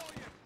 civilians.